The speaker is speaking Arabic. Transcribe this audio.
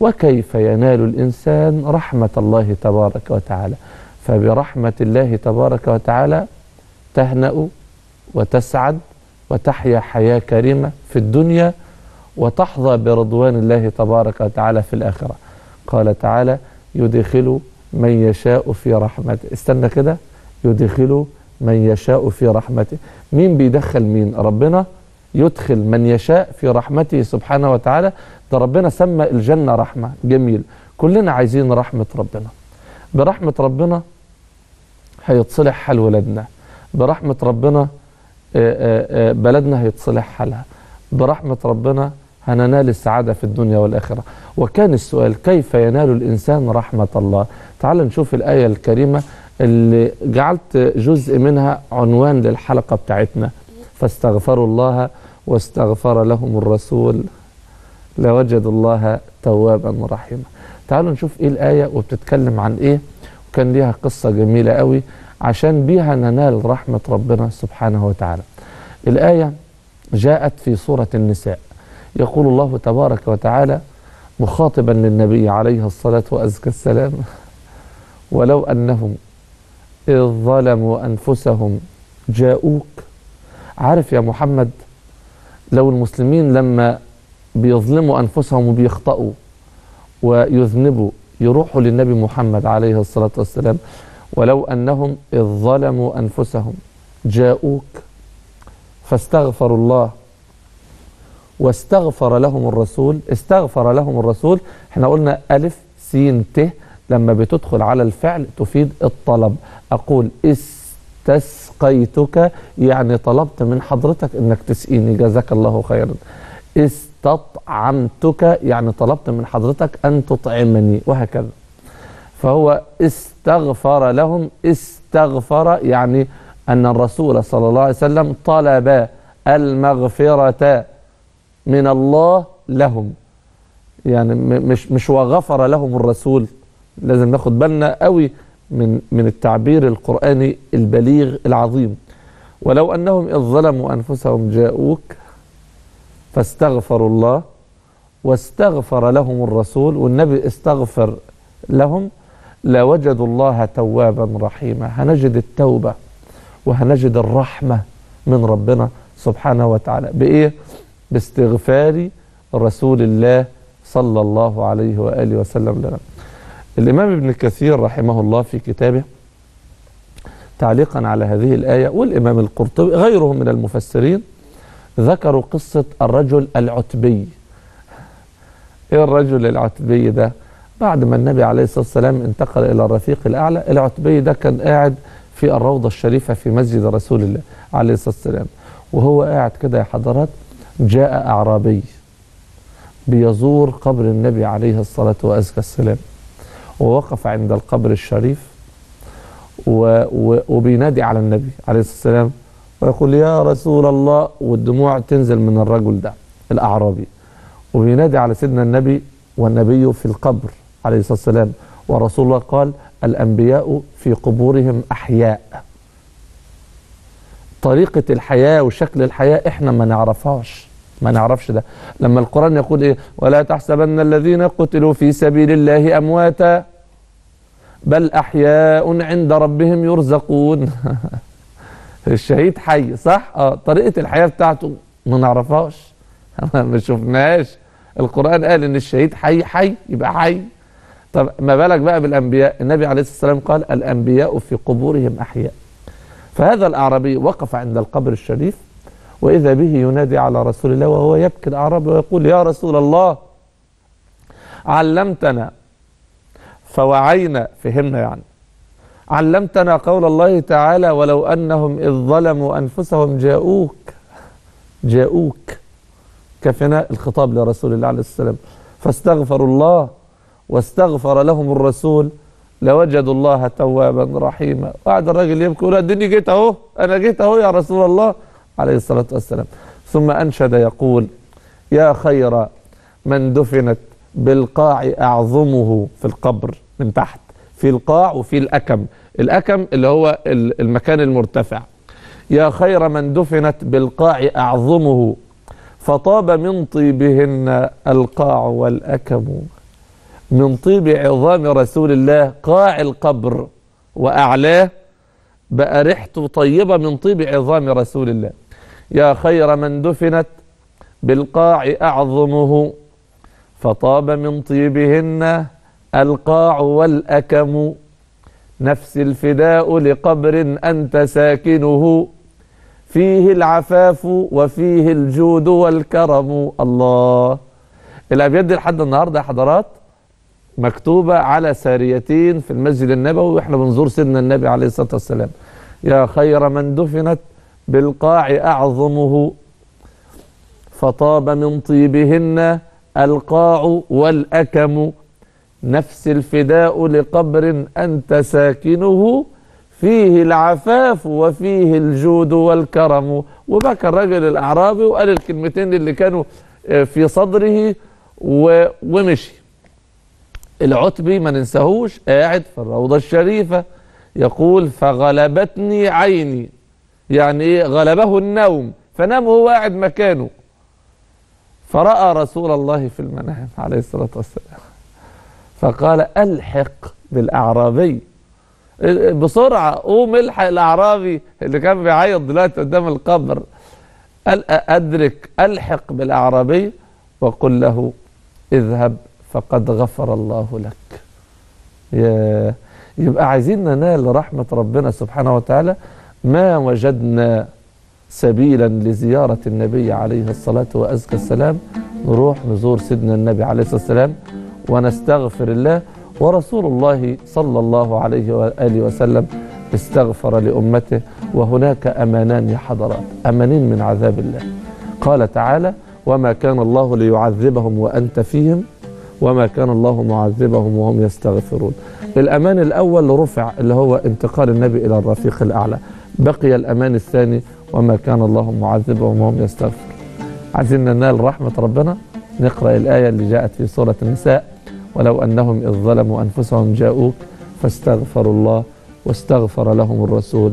وكيف ينال الإنسان رحمة الله تبارك وتعالى؟ فبرحمة الله تبارك وتعالى تهنأ وتسعد وتحيا حياة كريمة في الدنيا وتحظى برضوان الله تبارك وتعالى في الآخرة. قال تعالى يدخل من يشاء في رحمته. استنى كده. يدخل من يشاء في رحمته. مين بيدخل مين؟ ربنا يدخل من يشاء في رحمته سبحانه وتعالى. ده ربنا سمى الجنة رحمة. جميل. كلنا عايزين رحمة ربنا. برحمة ربنا هيتصلح حال ولادنا. برحمة ربنا آه، آه، آه، بلدنا هيتصلح حالها. برحمة ربنا هننال السعادة في الدنيا والآخرة. وكان السؤال كيف ينال الإنسان رحمة الله؟ تعال نشوف الآية الكريمة اللي جعلت جزء منها عنوان للحلقة بتاعتنا. فاستغفروا الله واستغفر لهم الرسول. لوجدوا الله توابا رحيما. تعالوا نشوف إيه الآية وبتتكلم عن إيه. وكان ليها قصة جميلة قوي. عشان بيها ننال رحمة ربنا سبحانه وتعالى. الآية جاءت في سورة النساء. يقول الله تبارك وتعالى مخاطبا للنبي عليه الصلاة وأزكى السلام. ولو أنهم إذ ظلموا أنفسهم جاءوك عارف يا محمد لو المسلمين لما بيظلموا أنفسهم وبيخطئوا ويذنبوا يروحوا للنبي محمد عليه الصلاة والسلام ولو أنهم إذ ظلموا أنفسهم جاءوك فاستغفروا الله واستغفر لهم الرسول استغفر لهم الرسول. إحنا قلنا ألف سين ت لما بتدخل على الفعل تفيد الطلب. أقول استسقيتك يعني طلبت من حضرتك إنك تسقيني. جزاك الله خيرا. استطعمتك يعني طلبت من حضرتك أن تطعمني وهكذا. فهو استغفر لهم استغفر يعني أن الرسول صلى الله عليه وسلم طلب المغفرة من الله لهم. يعني مش مش وغفر لهم الرسول. لازم ناخد بالنا قوي من من التعبير القرآني البليغ العظيم. ولو أنهم إذ ظلموا أنفسهم جاءوك فاستغفروا الله واستغفر لهم الرسول والنبي استغفر لهم لوجدوا الله توابا رحيما. هنجد التوبة وهنجد الرحمة من ربنا سبحانه وتعالى. بإيه؟ باستغفار رسول الله صلى الله عليه وآله وسلم لنا. الإمام ابن كثير رحمه الله في كتابه تعليقا على هذه الآية والإمام القرطبي غيرهم من المفسرين ذكروا قصة الرجل العتبي. إيه الرجل العتبي ده؟ بعد ما النبي عليه الصلاة والسلام انتقل إلى الرفيق الأعلى العتبي ده كان قاعد في الروضة الشريفة في مسجد رسول الله عليه الصلاة والسلام. وهو قاعد كده يا حضرات جاء أعرابي بيزور قبر النبي عليه الصلاة والسلام. ووقف عند القبر الشريف وبينادي على النبي عليه الصلاة والسلام ويقول يا رسول الله. والدموع تنزل من الرجل ده الأعرابي. وبينادي على سيدنا النبي والنبي في القبر عليه الصلاة والسلام ورسول الله قال الأنبياء في قبورهم أحياء. طريقة الحياة وشكل الحياة إحنا ما نعرفهاش. ما نعرفش ده. لما القرآن يقول إيه؟ ولا تحسبن الذين قتلوا في سبيل الله أمواتا بل أحياء عند ربهم يرزقون. الشهيد حي صح؟ آه طريقة الحياة بتاعته ما نعرفهاش. ما شفناهاش. القرآن قال إن الشهيد حي حي يبقى حي. طب ما بالك بقى بالأنبياء؟ النبي عليه الصلاة والسلام قال الأنبياء في قبورهم أحياء. فهذا الأعرابي وقف عند القبر الشريف وإذا به ينادي على رسول الله وهو يبكي الأعرابي ويقول يا رسول الله علمتنا. فوعينا فهمنا يعني. علمتنا قول الله تعالى ولو أنهم إذ ظلموا أنفسهم جاءوك جاءوك. كفنا الخطاب لرسول الله عليه السلام فاستغفروا الله واستغفر لهم الرسول لوجدوا الله توابا رحيما. قعد الراجل يبكي يقول اديني جيت أهو أنا جيت أهو يا رسول الله عليه الصلاة والسلام. ثم أنشد يقول يا خير من دفنت بالقاع أعظمه في القبر من تحت في القاع وفي الأكم. الأكم اللي هو المكان المرتفع. يا خير من دفنت بالقاع أعظمه فطاب من طيبهن القاع والأكم. من طيب عظام رسول الله قاع القبر وأعلاه بقى ريحته طيبة من طيب عظام رسول الله. يا خير من دفنت بالقاع أعظمه فطاب من طيبهن القاع والأكم. نفس الفداء لقبر أنت ساكنه فيه العفاف وفيه الجود والكرم. الله. الأبيات دي لحد النهاردة يا حضرات مكتوبة على ساريتين في المسجد النبوي وإحنا بنزور سيدنا النبي عليه الصلاة والسلام. يا خير من دفنت بالقاع أعظمه. فطاب من طيبهن القاع والأكم. نفس الفداء لقبر أنت ساكنه. فيه العفاف وفيه الجود والكرم. وبكى الرجل الأعرابي وقال الكلمتين اللي كانوا في صدره ومشي. العتبي ما ننساهوش قاعد في الروضة الشريفة يقول فغلبتني عيني. يعني إيه؟ غلبه النوم. فنام وهو قاعد مكانه. فرأى رسول الله في المنام عليه الصلاة والسلام. فقال ألحق بالأعرابي. بسرعة قوم الحق الأعرابي اللي كان بيعيط دلوقتي قدام القبر. قال أدرك ألحق بالأعرابي وقل له اذهب فقد غفر الله لك. يا يبقى عايزين ننال رحمة ربنا سبحانه وتعالى. ما وجدنا سبيلا لزيارة النبي عليه الصلاة وأزكى السلام. نروح نزور سيدنا النبي عليه الصلاة والسلام ونستغفر الله. ورسول الله صلى الله عليه وآله وسلم استغفر لأمته. وهناك أمانان يا حضرات أمانين من عذاب الله. قال تعالى وما كان الله ليعذبهم وأنت فيهم وما كان الله معذبهم وهم يستغفرون. الأمان الأول رفع اللي هو انتقال النبي إلى الرفيق الأعلى. بقي الأمان الثاني وما كان الله معذبهم وهم يستغفرون. عايزين ننال رحمة ربنا. نقرأ الآية اللي جاءت في سورة النساء. ولو أنهم إذ ظلموا أنفسهم جاءوك فاستغفروا الله واستغفر لهم الرسول.